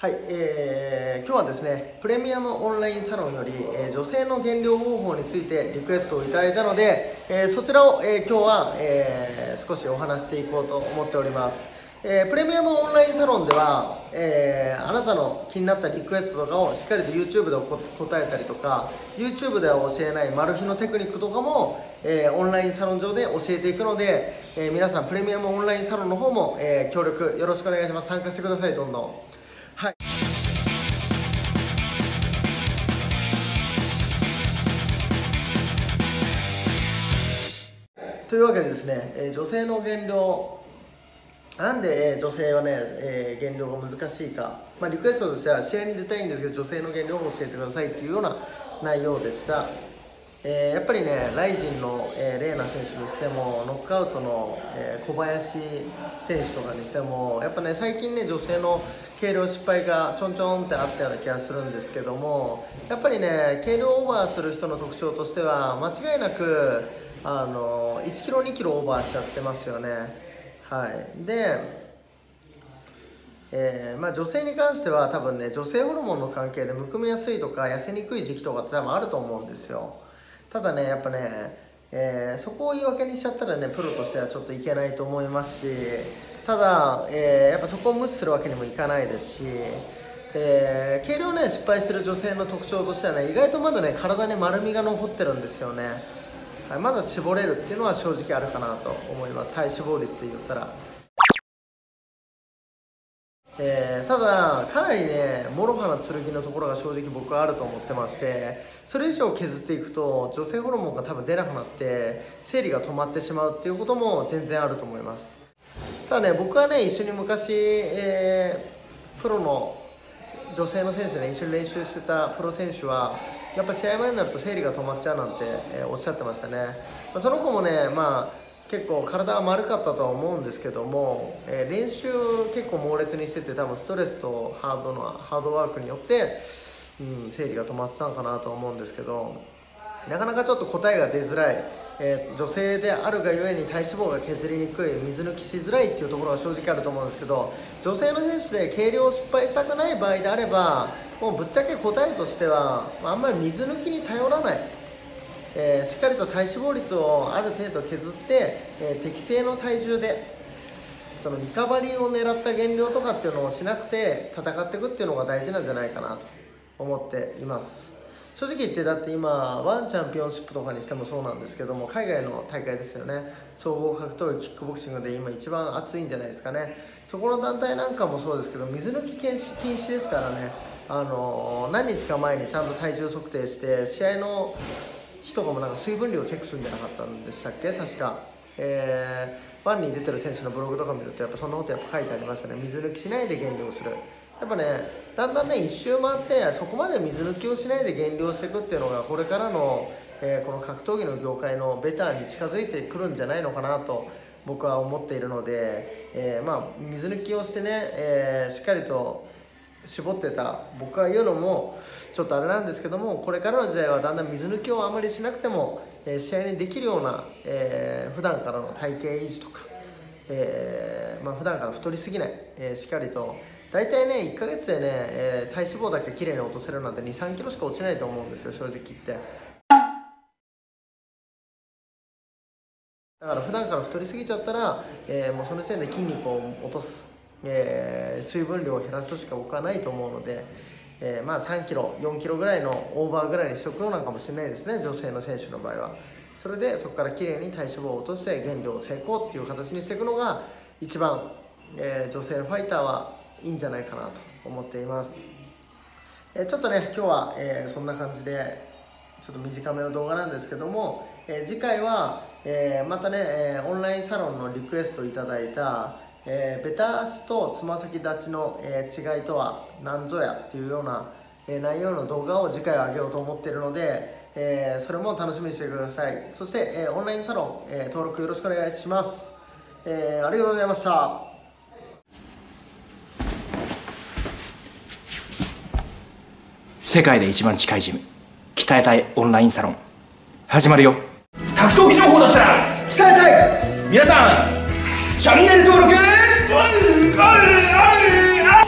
はい、えー、今日はですねプレミアムオンラインサロンより、えー、女性の減量方法についてリクエストをいただいたので、えー、そちらを、えー、今日は、えー、少しお話していこうと思っております、えー、プレミアムオンラインサロンでは、えー、あなたの気になったリクエストとかをしっかりと YouTube で答えたりとか YouTube では教えないマル秘のテクニックとかも、えー、オンラインサロン上で教えていくので、えー、皆さんプレミアムオンラインサロンの方も、えー、協力よろしくお願いします。参加してくださいどんどん。はい。というわけでですね、え女性の減量なんで、え女性はね、え減量が難しいか、まあ、リクエストとしては試合に出たいんですけど女性の減量を教えてくださいっていうような内容でした。えー、やっぱりね、ライジンの、えー、レーナ選手にしても、ノックアウトの、えー、小林選手とかにしても、やっぱね、最近ね、女性の軽量失敗がちょんちょんってあったような気がするんですけども、やっぱりね、軽量オーバーする人の特徴としては、間違いなく、あの1キロ、2キロオーバーしちゃってますよね。はい。で、えーまあ、女性に関しては多分ね女性ホルモンの関係でむくみやすいとか痩せにくい時期とかって多分あると思うんですよただねやっぱね、えー、そこを言い訳にしちゃったらねプロとしてはちょっといけないと思いますしただ、えー、やっぱそこを無視するわけにもいかないですしえー、軽量ね失敗してる女性の特徴としてはね意外とまだね体に丸みが残ってるんですよね、はい、まだ絞れるっていうのは正直あるかなと思います。体脂肪率で言ったら。えー、ただかなりね諸刃の剣のところが正直僕はあると思ってましてそれ以上削っていくと女性ホルモンが多分出なくなって生理が止まってしまうっていうことも全然あると思います。ただね僕はね一緒に昔、えー、プロの女性の選手ね一緒に練習してたプロ選手はやっぱ試合前になると生理が止まっちゃうなんて、えー、おっしゃってましたね、まあ、その子もねまあ結構体は丸かったとは思うんですけども、えー、練習結構猛烈にしてて多分ストレスとハードのハードワークによって、うん、生理が止まってたのかなと思うんですけどなかなかちょっと答えが出づらい、えー、女性であるがゆえに体脂肪が削りにくい水抜きしづらいっていうところは正直あると思うんですけど女性の選手で計量を失敗したくない場合であればもうぶっちゃけ答えとしてはあんまり水抜きに頼らない。えー、しっかりと体脂肪率をある程度削って、えー、適正の体重でそのリカバリーを狙った減量とかっていうのをしなくて戦っていくっていうのが大事なんじゃないかなと思っています。正直言ってだって今ワンチャンピオンシップとかにしてもそうなんですけども海外の大会ですよね。総合格闘技キックボクシングで今一番熱いんじゃないですかね。そこの団体なんかもそうですけど水抜き禁止禁止ですからね。あの何日か前にちゃんと体重測定して試合の日とかもなんか水分量チェックするんじゃなかったんでしたっけ？確か、えー、ワンに出てる選手のブログとか見るとやっぱそんなことやっぱ書いてありましたね。水抜きしないで減量する。やっぱねだんだんね一周回ってそこまで水抜きをしないで減量していくっていうのがこれからの、えー、この格闘技の業界のベターに近づいてくるんじゃないのかなと僕は思っているので、えー、まあ水抜きをしてね、えー、しっかりと絞ってた僕が言うのもちょっとあれなんですけどもこれからの時代はだんだん水抜きをあまりしなくても、えー、試合にできるような、えー、普段からの体型維持とか、えーまあ、普段から太りすぎない、えー、しっかりと大体ね1ヶ月でね、えー、体脂肪だけきれいに落とせるなんて2 3キロしか落ちないと思うんですよ正直言って。だから普段から太りすぎちゃったら、えー、もうその時点で筋肉を落とす。えー、水分量を減らすしか僕はないと思うので、えー、まあ3キロ4キロぐらいのオーバーぐらいにしておくようなかもしれないですね女性の選手の場合は。それでそこからきれいに体脂肪を落として減量成功っていう形にしていくのが一番、えー、女性ファイターはいいんじゃないかなと思っています、えちょっとね今日は、えそんな感じでちょっと短めの動画なんですけども、え次回は、えまたね、えオンラインサロンのリクエストいただいたえー、ベタ足とつま先立ちの、えー、違いとは何ぞやっていうような、えー、内容の動画を次回上げようと思っているので、えー、それも楽しみにしてください。そして、えー、オンラインサロン、えー、登録よろしくお願いします、えー、ありがとうございました。世界で一番近いジム鍛えたいオンラインサロン。始まるよ。格闘技情報だったら鍛えたい。皆さんチャンネル登録 Ay, ay, ay.